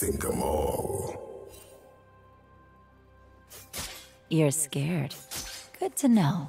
Sink 'em all. You're scared. Good to know.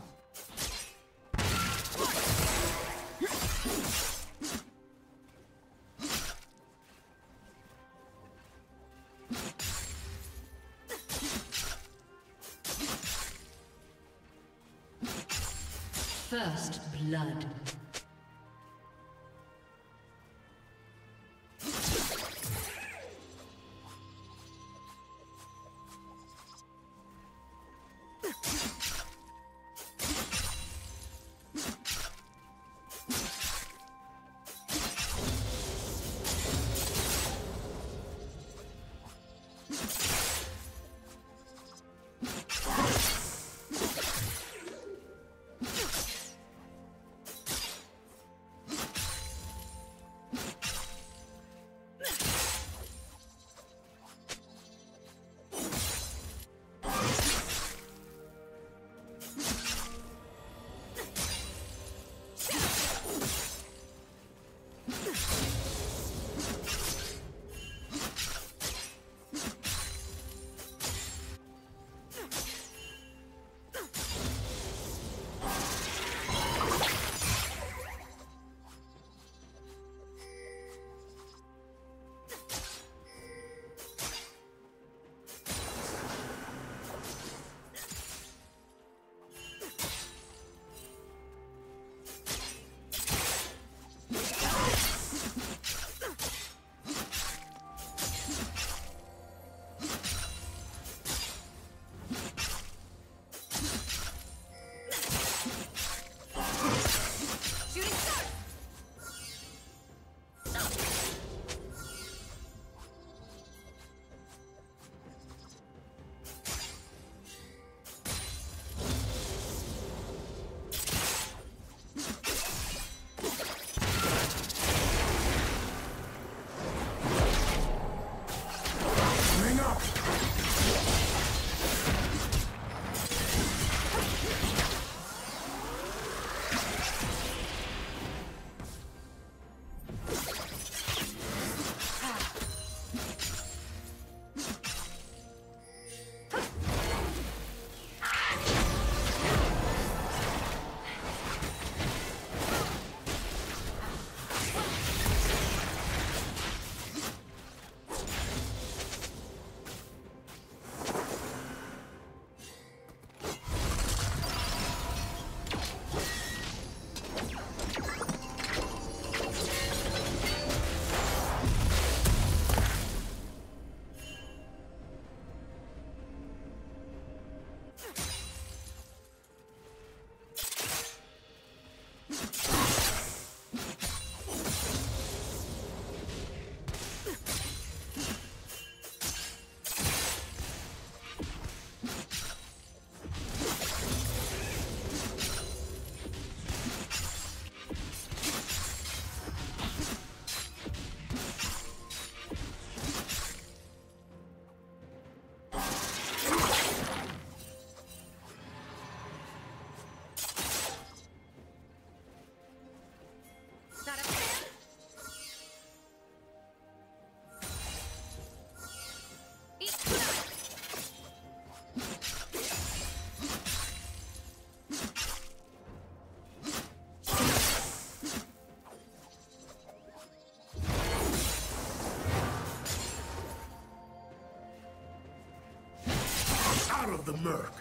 Out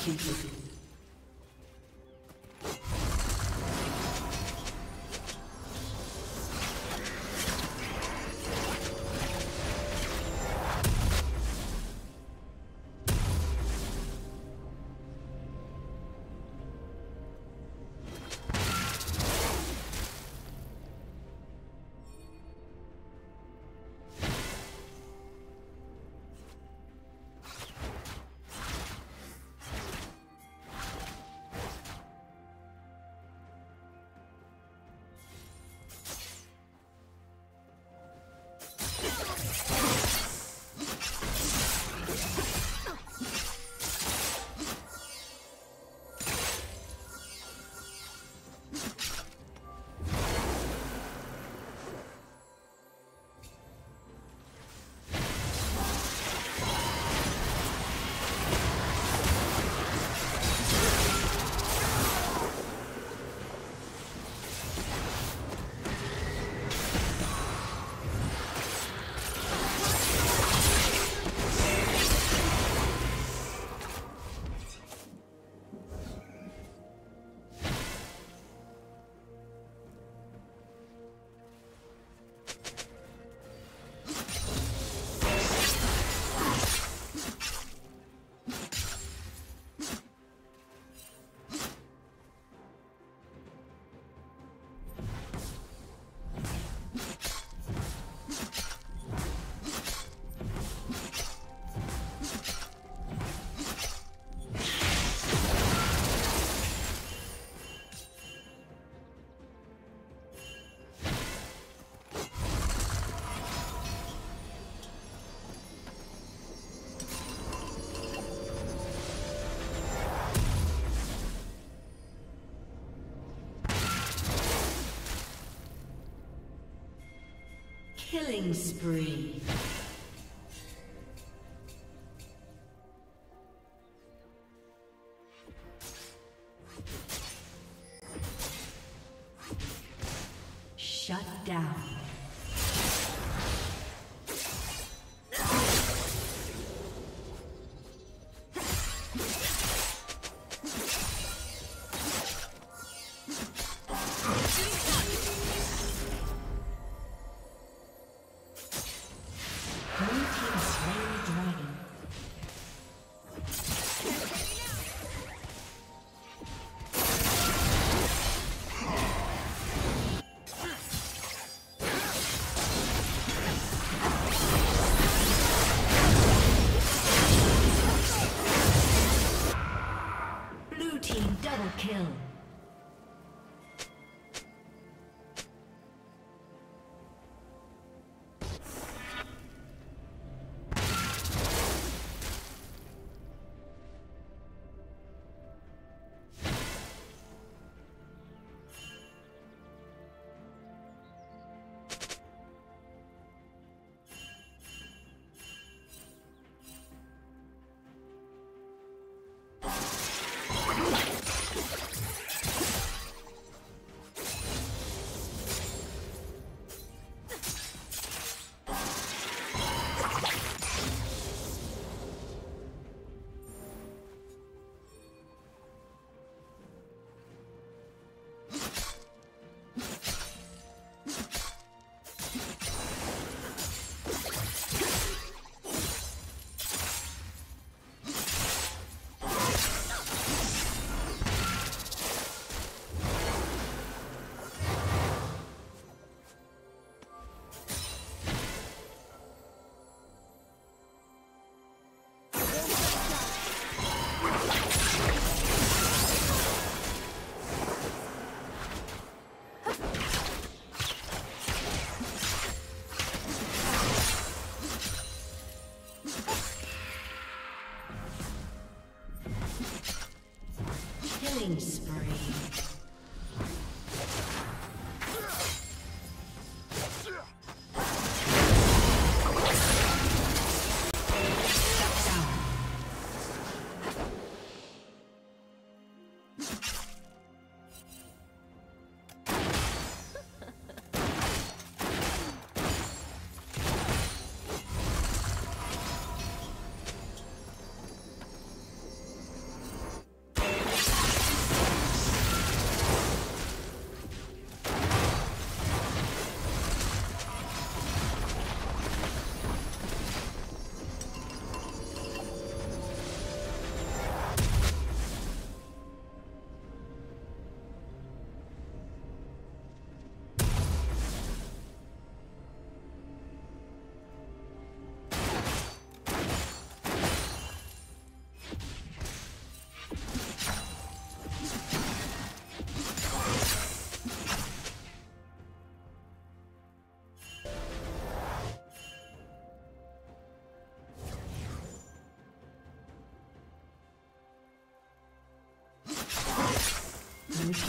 Executed. Killing spree. Let's go.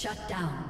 Shut down.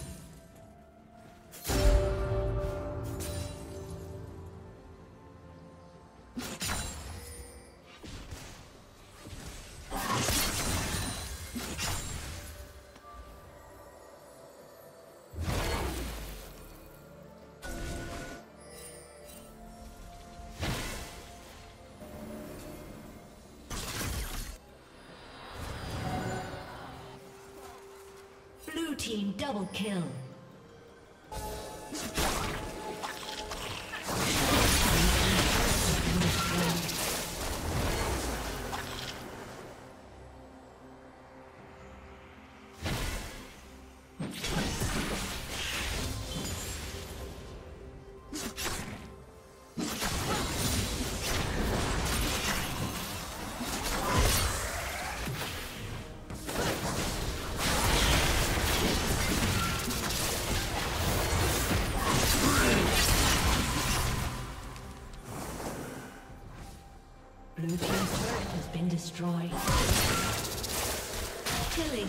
Team double kill.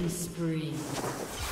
Killing spree.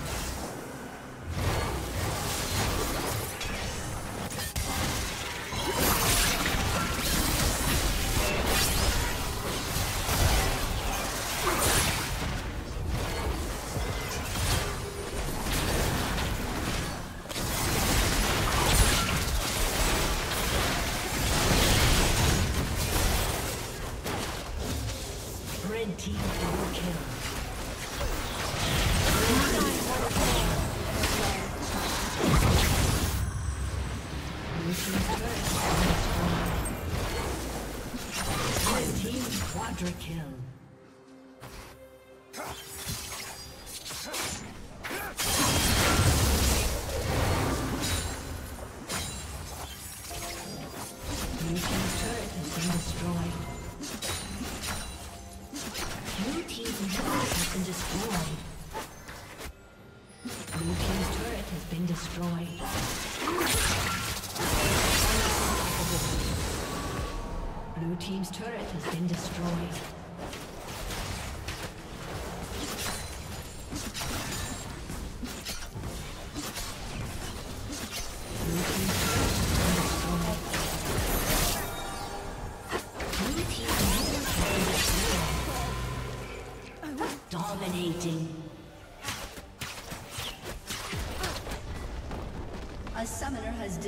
Red team quadra kill.